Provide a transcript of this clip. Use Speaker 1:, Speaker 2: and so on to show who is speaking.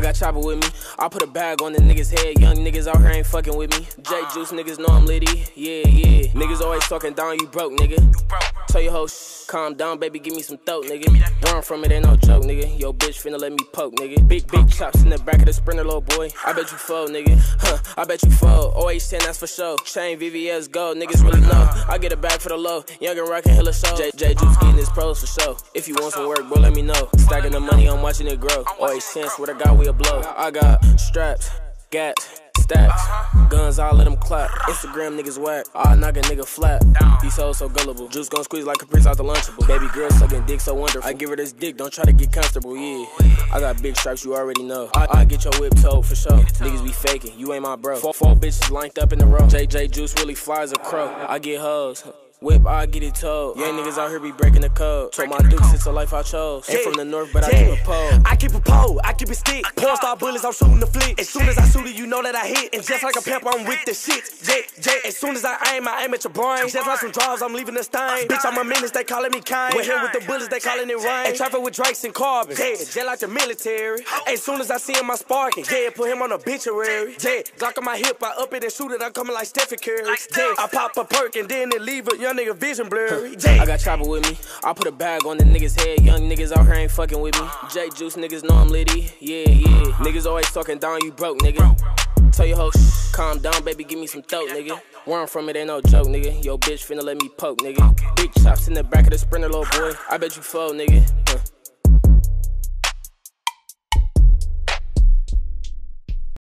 Speaker 1: got chopper with me. I put a bag on the niggas' head. Young niggas out here ain't fucking with me. Jay Juice niggas know I'm litty. Yeah, yeah. Niggas always talking down, you broke, nigga. Tell your hoe, shh, calm down, baby, give me some throat, nigga. I'm from, it ain't no joke, nigga. Yo, bitch finna let me poke, nigga. Big, big chops in the back of the sprinter, little boy. I bet you fold, nigga. Huh, I bet you fold. OH10, that's for sure. Chain VVS gold, niggas really know. I get it back for the low. Young and rockin' hella show. J, J Juice pros for sure. If you want some work, bro, let me know. Stacking the money, I'm watching it grow. OH10, swear to God, we a blow. I got straps, gats stacks. Guns, all let them clap. Instagram niggas whack. I knock a nigga flat. These hoes so gullible. Juice gon' squeeze like Capri Sun out the Lunchable. Baby girl sucking dick so wonderful. I give her this dick, don't try to get comfortable, yeah. I got big stripes, you already know. I, I get your whip told for sure. Niggas be faking, you ain't my bro. Four, four bitches lined up in a row. JJ Juice really flies a crow. I get hoes. Whip, I get it told. Young niggas out here be breaking the code. Told my dudes it's a life I chose. Ain't from the north, but I keep a pole.
Speaker 2: I keep a pole, I keep a stick. Bullets, I'm shooting the flick. As soon as I shoot it, you know that I hit. And just like a pimp, I'm with the shit. J, J, as soon as I aim, I aim at your brain. Just like some draws, I'm leaving the stain. Bitch, I'm a menace, they calling me kind. We're here with the bullets, they calling it rain. And traffic with Drakes and carbon. Yeah, jet like the military. As soon as I see him, I sparking. Yeah, put him on obituary. Yeah, Glock on my hip, I up it and shoot it, I'm coming like Stephen Curry. Yeah, I pop a perk and then it leave a young nigga vision blurry.
Speaker 1: I got chopper with me. I put a bag on the niggas' head. Young niggas out here ain't fucking with me. Jay Juice niggas know I'm litty. Yeah, yeah. Niggas always talking down, you broke, nigga. Tell your hoe, calm down, baby, give me some throat, nigga. Where I'm from, it ain't no joke, nigga. Yo, bitch finna let me poke, nigga. Big chops in the back of the sprinter, little boy. I bet you fold, nigga. Huh.